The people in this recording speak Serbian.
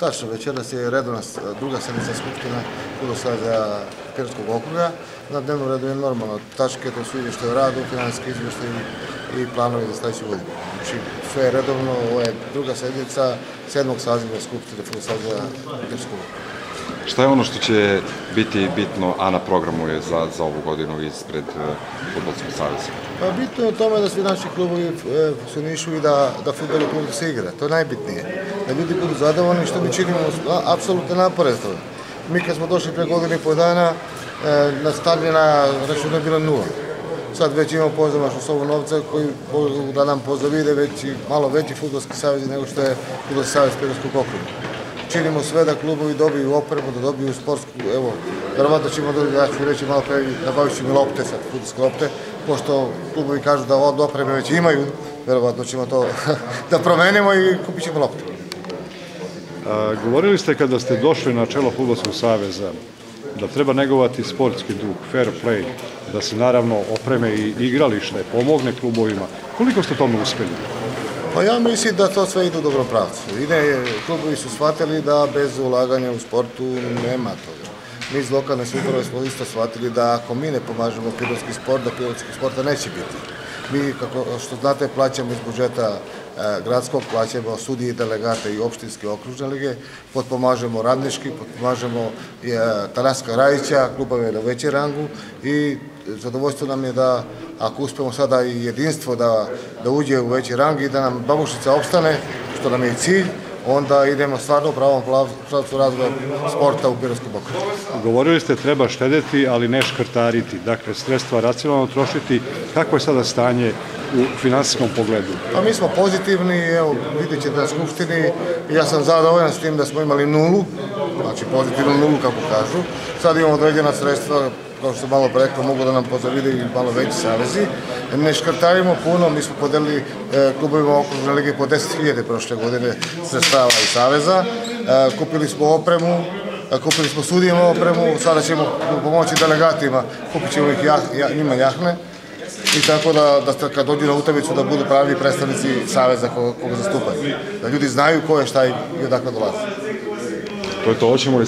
Tačno, večeras je redovna druga sednica Skupština Kudo Saveza Pirskog okruga. Na dnevnom redu je normalno tačke, to su izvještaje o radu, finansijski izvještaj i planovi za sledeću godinu. Znači, sve je redovno, ovo je druga sednica sedmog saziva Skupštine Kudo Saveza Pirskog okruga. Šta je ono što će biti bitno, a na programu je za, za ovu godinu ispred uh, Futbolskog savjeza? Pa bitno je u tome da svi naši klubovi e, funkcionišu i da, da futbol u klubu se igra. To je najbitnije. Da ljudi budu zadovoljni što mi činimo apsolutne napore za to. Mi kad smo došli pre godine i po dana, e, nastavljena računa je bila nula. Sad već imamo pozamašnu sobu novca koji da nam pozavide veći, malo veći futbolski savez nego što je futbolski savez Pirotskog okruga činimo sve da klubovi dobiju opremu, da dobiju sportsku, evo, verovatno ćemo da, ja ću reći malo pre, nabavit ćemo i lopte sad, futbolske lopte, pošto klubovi kažu da od opreme već imaju, verovatno ćemo to da promenimo i kupit ćemo lopte. A, govorili ste kada ste došli na čelo Futbolskog saveza da treba negovati sportski duh, fair play, da se naravno opreme i igralište, pomogne klubovima. Koliko ste tome uspeli? Pa ja mislim da to sve ide u dobrom pravcu. Ide, klubovi su shvatili da bez ulaganja u sportu nema toga. Mi iz lokalne samouprave smo isto shvatili da ako mi ne pomažemo pilotski sport, da pilotskog sporta neće biti. Mi, kako što znate, plaćamo iz budžeta gradskog, plaćamo sudije i delegate i opštinske okružne lige, potpomažemo radnički, potpomažemo e, Tanaska Rajića, klubove na većem rangu i zadovoljstvo nam je da ako uspemo sada i jedinstvo da, da uđe u veći rang i da nam Babušica opstane, što nam je cilj, onda idemo stvarno u pravom pravcu razvoja sporta u Pirovskom okrugu. Govorili ste treba štedeti, ali ne škrtariti. Dakle, sredstva racionalno trošiti. Kako je sada stanje u finansijskom pogledu? Pa mi smo pozitivni, evo vidjet ćete na Skupštini, ja sam zadovoljan s tim da smo imali nulu, znači pozitivnu nulu kako kažu. Sad imamo određena sredstva, kao što malo pre rekao, mogu da nam pozavide i malo veći savezi. Ne škrtarimo puno, mi smo podelili e, klubovima okružne lige po 10.000 prošle godine sredstava i saveza. E, kupili smo opremu, e, kupili smo sudijima opremu, sada ćemo pomoći delegatima, kupit ćemo ih jah, ja, njima jahne i tako da, da kad dođu na utakmicu da budu pravi predstavnici saveza koga, koga zastupaju. Da ljudi znaju ko je šta i, odakle dolazi. To je to, hoćemo li